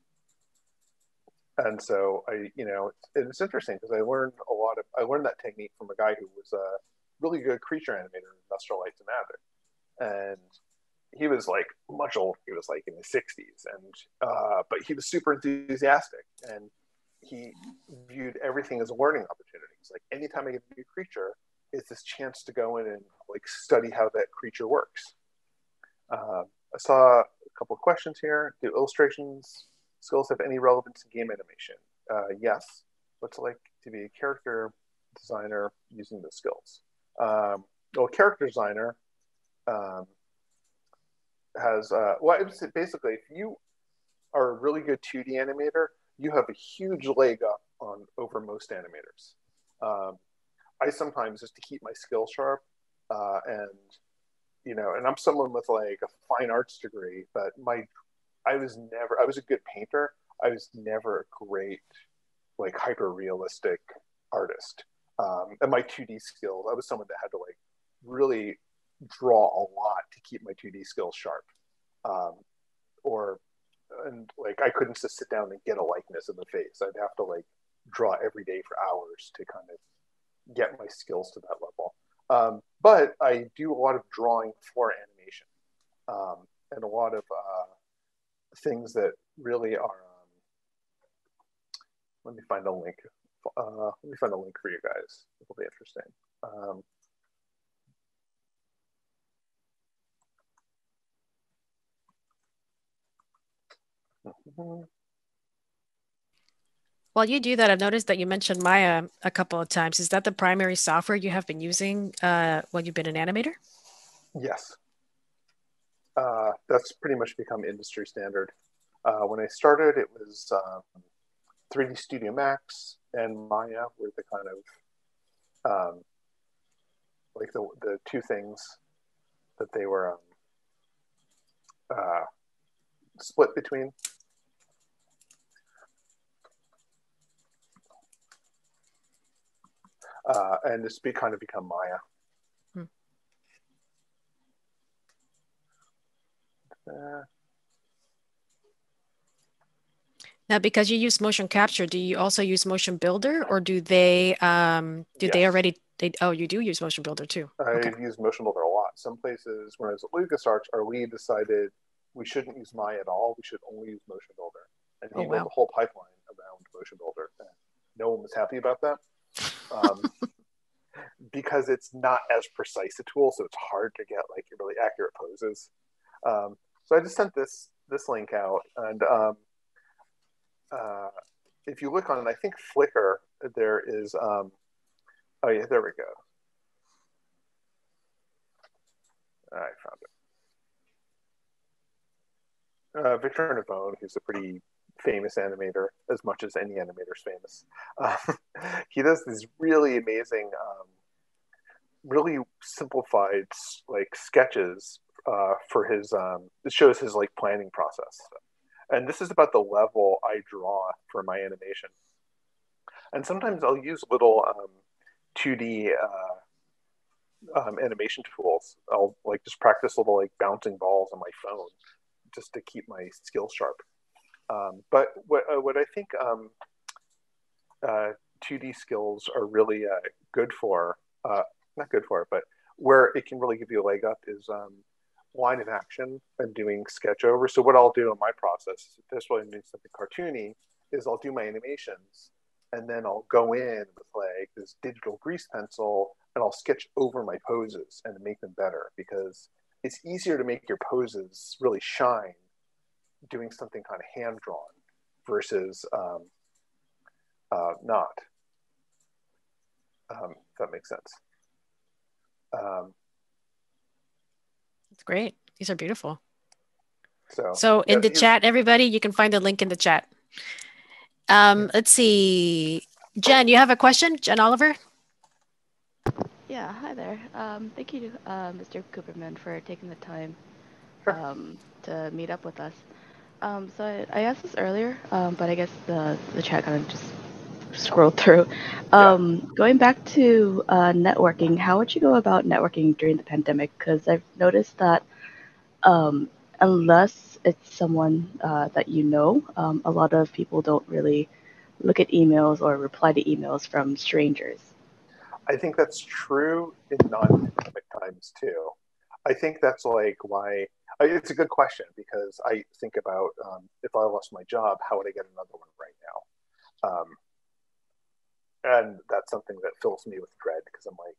And so i you know it's, it's interesting because i learned a lot of i learned that technique from a guy who was a really good creature animator in industrial light and magic and he was like much older. He was like in his 60s, and uh, but he was super enthusiastic, and he viewed everything as a learning opportunity. He's like, anytime I get a new creature, it's this chance to go in and like study how that creature works. Uh, I saw a couple of questions here. Do illustrations skills have any relevance in game animation? Uh, yes. What's it like to be a character designer using the skills? Um, well, character designer. Um, has uh, well, basically if you are a really good 2D animator, you have a huge leg up on over most animators. Um, I sometimes just to keep my skill sharp, uh, and you know, and I'm someone with like a fine arts degree, but my I was never I was a good painter. I was never a great like hyper realistic artist. Um, and my 2D skills, I was someone that had to like really draw a lot to keep my 2D skills sharp. Um, or, and like, I couldn't just sit down and get a likeness in the face. I'd have to like draw every day for hours to kind of get my skills to that level. Um, but I do a lot of drawing for animation um, and a lot of uh, things that really are. Um, let me find a link. Uh, let me find a link for you guys. It'll be interesting. Um, While you do that, I've noticed that you mentioned Maya a couple of times. Is that the primary software you have been using uh, while you've been an animator? Yes. Uh, that's pretty much become industry standard. Uh, when I started, it was um, 3D Studio Max and Maya were the kind of um, like the, the two things that they were um, uh, split between. Uh, and it's be, kind of become Maya. Hmm. Uh, now, because you use motion capture, do you also use Motion Builder, or do they um, do yes. they already? They, oh, you do use Motion Builder too. I've okay. used Motion Builder a lot. Some places, when I was at LucasArts, our lead decided we shouldn't use Maya at all. We should only use Motion Builder, and he oh, built wow. a whole pipeline around Motion Builder. And no one was happy about that um, because it's not as precise a tool, so it's hard to get like really accurate poses. Um, so I just sent this this link out, and um, uh, if you look on, I think Flickr there is, um, oh yeah, there we go. I found it. Uh, Victor Navone, who's a pretty famous animator, as much as any animator's famous. Uh, [LAUGHS] he does these really amazing, um, really simplified like sketches uh, for his. Um, it shows his like planning process, and this is about the level I draw for my animation. And sometimes I'll use little um, 2D uh, um, animation tools. I'll like just practice little like bouncing balls on my phone just to keep my skills sharp. Um, but what, uh, what I think um, uh, 2D skills are really uh, good for, uh, not good for, but where it can really give you a leg up is um, line of action and doing sketch over. So what I'll do in my process, especially when I'm doing something cartoony, is I'll do my animations and then I'll go in with like this digital grease pencil and I'll sketch over my poses and make them better because it's easier to make your poses really shine doing something kind of hand drawn versus um, uh, not. Um, if that makes sense. Um, That's great. These are beautiful. So, so in yeah, the chat, everybody, you can find the link in the chat. Um, let's see. Jen, you have a question? Jen Oliver? Yeah, hi there. Um, thank you, uh, Mr. Cooperman, for taking the time um, to meet up with us. Um, so I, I, asked this earlier, um, but I guess the, the chat kind of just scrolled [LAUGHS] through. Um, yeah. Going back to uh, networking, how would you go about networking during the pandemic? Because I've noticed that um, unless it's someone uh, that you know, um, a lot of people don't really look at emails or reply to emails from strangers. I think that's true in non-pandemic times too. I think that's like why it's a good question because I think about um, if I lost my job, how would I get another one right now? Um, and that's something that fills me with dread because I'm like,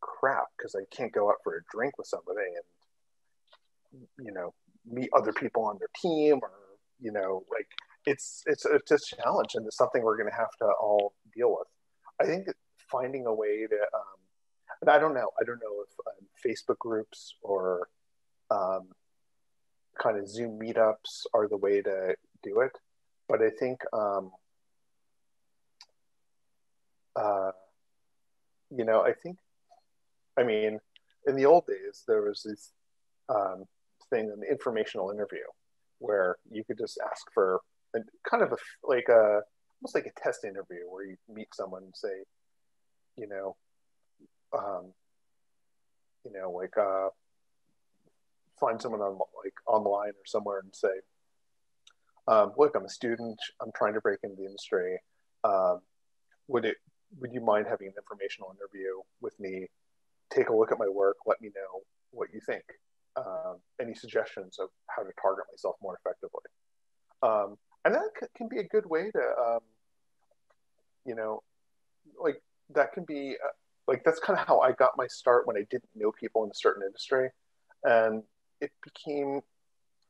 crap, because I can't go out for a drink with somebody and you know meet other people on their team or you know like it's it's it's a challenge and it's something we're going to have to all deal with. I think finding a way to um, and I don't know I don't know if um, Facebook groups or um, kind of Zoom meetups are the way to do it. But I think, um, uh, you know, I think, I mean, in the old days, there was this um, thing, an informational interview, where you could just ask for a, kind of a like a almost like a test interview where you meet someone and say, you know, um, you know, like uh, find someone on like online or somewhere and say, um, "Look, I'm a student. I'm trying to break into the industry. Um, would it would you mind having an informational interview with me? Take a look at my work. Let me know what you think. Um, any suggestions of how to target myself more effectively? Um, and that can be a good way to, um, you know, like that can be uh, like that's kind of how I got my start when I didn't know people in a certain industry, and it became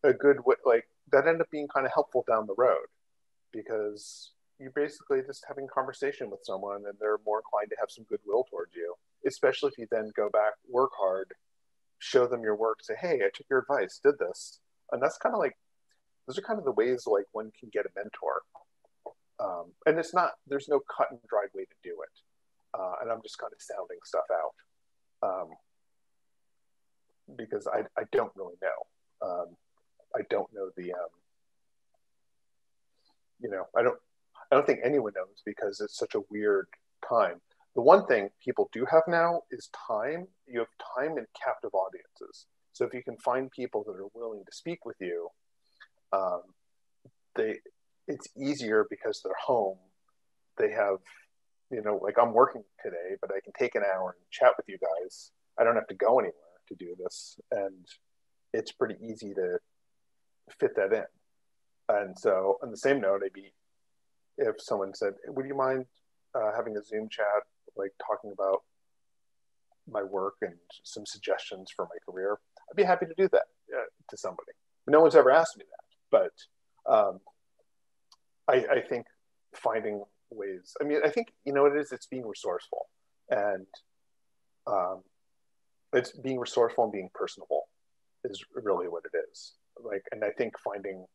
a good way like that ended up being kind of helpful down the road because you're basically just having conversation with someone and they're more inclined to have some goodwill towards you especially if you then go back work hard show them your work say hey i took your advice did this. And that's kind of like those are kind of the ways like one can get a mentor. Um, and it's not there's no cut and dried way to do it. Uh, and i'm just kind of sounding stuff out. Um, because I, I don't really know. Um, I don't know the, um, you know, I don't, I don't think anyone knows because it's such a weird time. The one thing people do have now is time. You have time and captive audiences. So if you can find people that are willing to speak with you, um, they, it's easier because they're home. They have, you know, like I'm working today, but I can take an hour and chat with you guys. I don't have to go anywhere to do this, and it's pretty easy to fit that in. And so, on the same note, maybe if someone said, "Would you mind uh, having a Zoom chat, like talking about my work and some suggestions for my career?" I'd be happy to do that uh, to somebody. No one's ever asked me that, but um, I, I think finding ways. I mean, I think you know what it is. It's being resourceful, and um, it's being resourceful and being personable is really what it is. Like, and I think finding,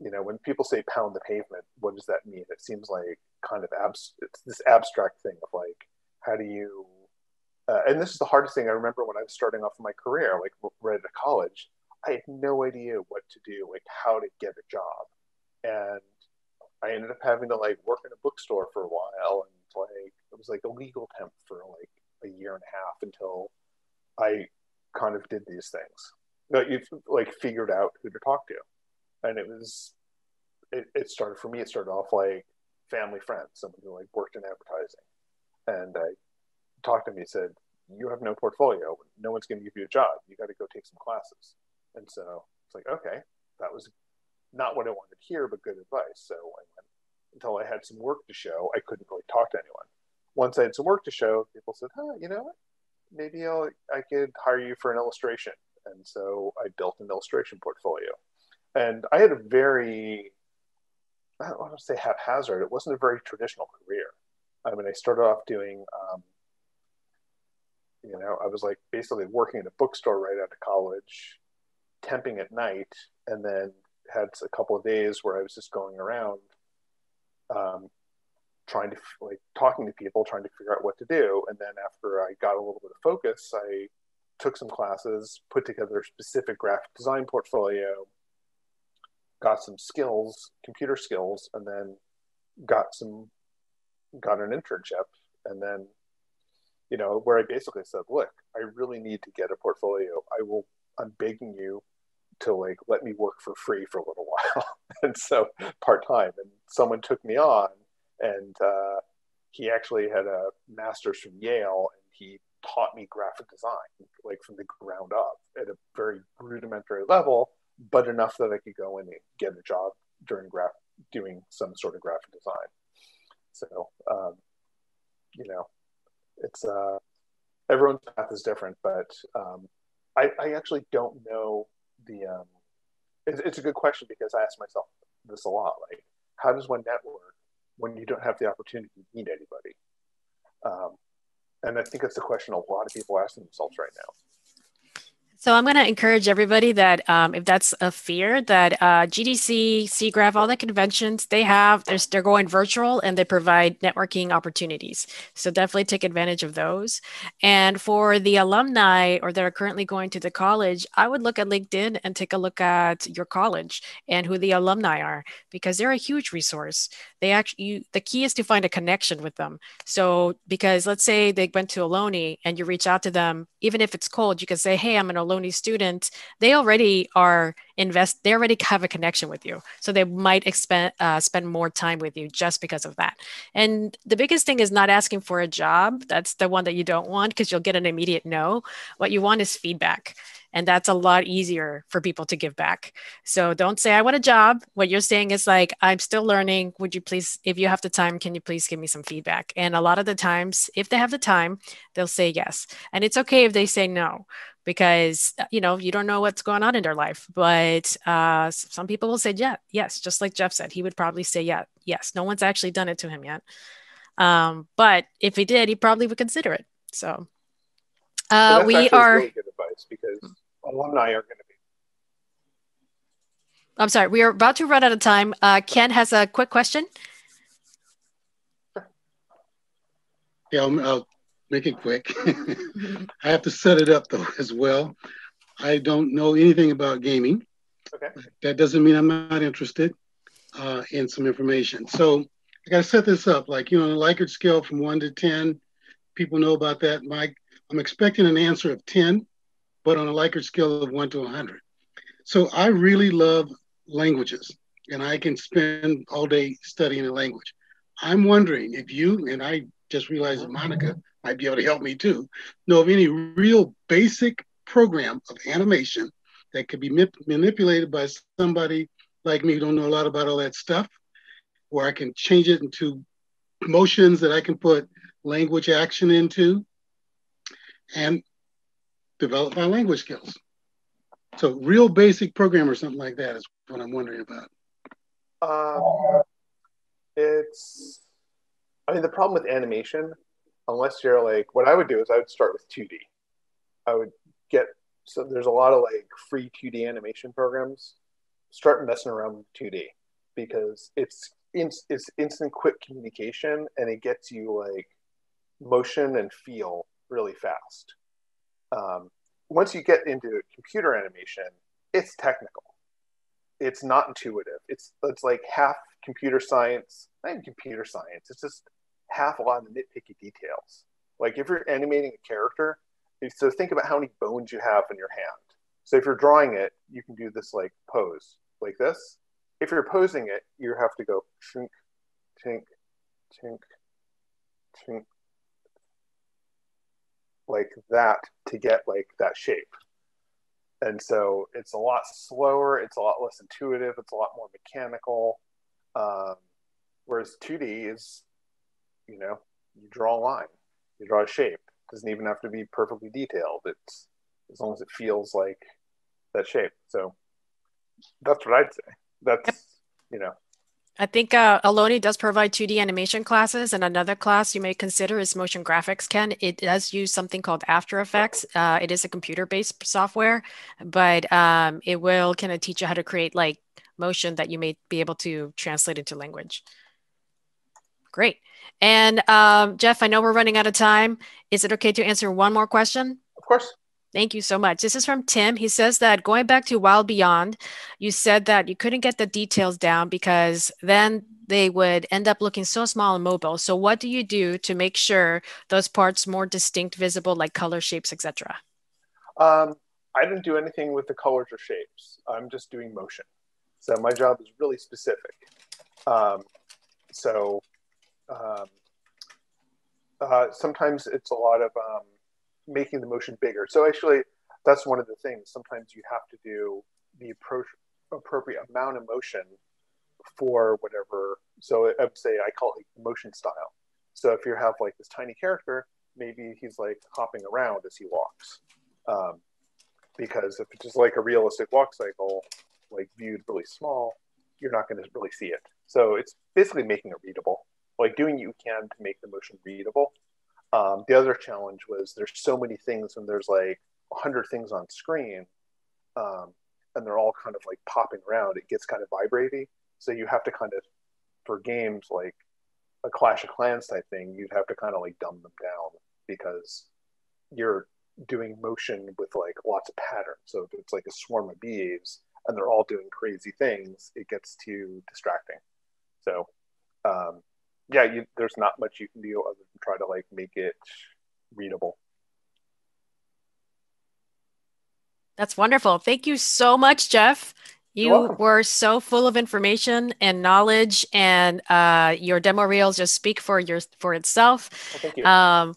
you know, when people say pound the pavement, what does that mean? It seems like kind of abs. It's this abstract thing of like, how do you? Uh, and this is the hardest thing I remember when I was starting off my career, like right out of college. I had no idea what to do, like how to get a job, and I ended up having to like work in a bookstore for a while, and like it was like a legal temp for like a year and a half until I kind of did these things. That you've like figured out who to talk to, and it was it, it started for me. It started off like family friends, someone who like worked in advertising, and I talked to me. Said, "You have no portfolio. No one's going to give you a job. You got to go take some classes." And so it's like, okay, that was not what I wanted to hear, but good advice. So I went until I had some work to show. I couldn't really talk to anyone. Once I had some work to show, people said, "Huh, you know what? maybe I'll, I could hire you for an illustration. And so I built an illustration portfolio. And I had a very, I don't want to say haphazard, it wasn't a very traditional career. I mean, I started off doing, um, you know, I was like basically working in a bookstore right out of college, temping at night, and then had a couple of days where I was just going around um, trying to like talking to people, trying to figure out what to do. And then after I got a little bit of focus, I took some classes, put together a specific graphic design portfolio, got some skills, computer skills, and then got some got an internship. And then you know where i basically said look i really need to get a portfolio. I will i'm begging you to like let me work for free for a little [LAUGHS] while. And so part-time. And someone took me on and uh, he actually had a master's from Yale, and he taught me graphic design, like from the ground up, at a very rudimentary level, but enough that I could go in and get a job during graph doing some sort of graphic design. So, um, you know, it's uh, everyone's path is different, but um, I, I, actually don't know the. Um, it's, it's a good question because I ask myself this a lot. Like, how does one network when you don't have the opportunity to meet anybody? Um, and I think that's the question a lot of people are asking themselves right now. So I'm going to encourage everybody that um, if that's a fear, that uh, GDC, SIGGRAPH, all the conventions they have, they're, they're going virtual and they provide networking opportunities. So definitely take advantage of those. And for the alumni or that are currently going to the college, I would look at LinkedIn and take a look at your college and who the alumni are because they're a huge resource. They actually, you, the key is to find a connection with them. So because let's say they went to Ohlone and you reach out to them, even if it's cold, you can say, "Hey, I'm an Ohlone student, they already are invest. They already have a connection with you, so they might expend uh, spend more time with you just because of that. And the biggest thing is not asking for a job. That's the one that you don't want because you'll get an immediate no. What you want is feedback. And that's a lot easier for people to give back. So don't say, I want a job. What you're saying is like, I'm still learning. Would you please, if you have the time, can you please give me some feedback? And a lot of the times, if they have the time, they'll say yes. And it's okay if they say no because uh, you know you don't know what's going on in their life but uh, some people will say yeah yes just like jeff said he would probably say yeah yes no one's actually done it to him yet um, but if he did he probably would consider it so uh, we are really good advice because alumni are going to be i'm sorry we are about to run out of time uh, ken has a quick question yeah I'll, I'll make it quick. [LAUGHS] I have to set it up though as well. I don't know anything about gaming. Okay. That doesn't mean I'm not interested uh, in some information. So I got to set this up. Like you know, on a Likert scale from one to ten, people know about that. Mike, I'm expecting an answer of ten, but on a Likert scale of one to 100. So I really love languages, and I can spend all day studying a language. I'm wondering if you and I just realized that Monica might be able to help me too, know of any real basic program of animation that could be manipulated by somebody like me who don't know a lot about all that stuff, where I can change it into motions that I can put language action into and develop my language skills. So real basic program or something like that is what I'm wondering about. Uh, it's. I mean, the problem with animation, unless you're like, what I would do is I would start with 2D. I would get so there's a lot of like free 2D animation programs. Start messing around with 2D because it's it's instant quick communication and it gets you like motion and feel really fast. Um, once you get into computer animation, it's technical. It's not intuitive. It's it's like half computer science, even computer science. It's just half a lot of nitpicky details. Like if you're animating a character, so think about how many bones you have in your hand. So if you're drawing it, you can do this like pose like this. If you're posing it, you have to go tink, tink, tink, tink, like that to get like that shape. And so it's a lot slower, it's a lot less intuitive, it's a lot more mechanical. Um, whereas 2D is, you know, you draw a line, you draw a shape. It doesn't even have to be perfectly detailed. It's as long as it feels like that shape. So that's what I'd say. That's you know I think uh, Ohlone does provide 2D animation classes, and another class you may consider is motion graphics. Ken, it does use something called After Effects. Uh, it is a computer-based software, but um, it will kind of teach you how to create like motion that you may be able to translate into language. Great. And um, Jeff, I know we're running out of time. Is it okay to answer one more question? Of course. Thank you so much. This is from Tim. He says that going back to Wild Beyond, you said that you couldn't get the details down because then they would end up looking so small and mobile. So what do you do to make sure those parts more distinct, visible, like color, shapes, etc.? Um, I didn't do anything with the colors or shapes. I'm just doing motion. So my job is really specific. Um, so um, uh, sometimes it's a lot of um, making the motion bigger. So actually, that's one of the things. Sometimes you have to do the appro- appropriate amount of motion for whatever. So I would say I call it motion style. So if you have like this tiny character, maybe he's like hopping around as he walks. Um, because if it's just like a realistic walk cycle, like viewed really small, you're not going to really see it. So it's basically making it readable, like doing what you can to make the motion readable um, the other challenge was there's so many things and there's like 100 things on screen um, and they're all kind of like popping around. It gets kind of vibrating. So you have to kind of, for games like a Clash of Clans type thing, you'd have to kind of like dumb them down because you're doing motion with like lots of patterns. So if it's like a swarm of bees and they're all doing crazy things, it gets too distracting. So um, yeah, you, there's not much you can do other than try to like make it readable. That's wonderful. Thank you so much, Jeff. You were so full of information and knowledge, and uh, your demo reels just speak for your for itself. Well, thank you. Um,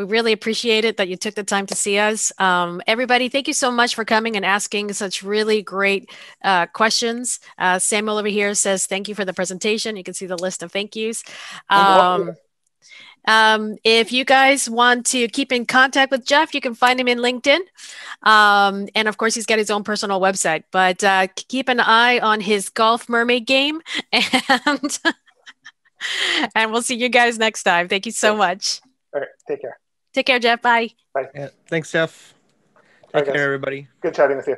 we really appreciate it that you took the time to see us. Um, everybody, thank you so much for coming and asking such really great uh, questions. Uh, Samuel over here says, Thank you for the presentation. You can see the list of thank yous. Um, um, if you guys want to keep in contact with Jeff, you can find him in LinkedIn. Um, and of course, he's got his own personal website, but uh, keep an eye on his golf mermaid game. [LAUGHS] And, [LAUGHS] and we'll see you guys next time. Thank you so much. All right. Take care. Take care, Jeff. Bye. Bye. Yeah, thanks, Jeff. Take right, care, everybody. Good chatting with you.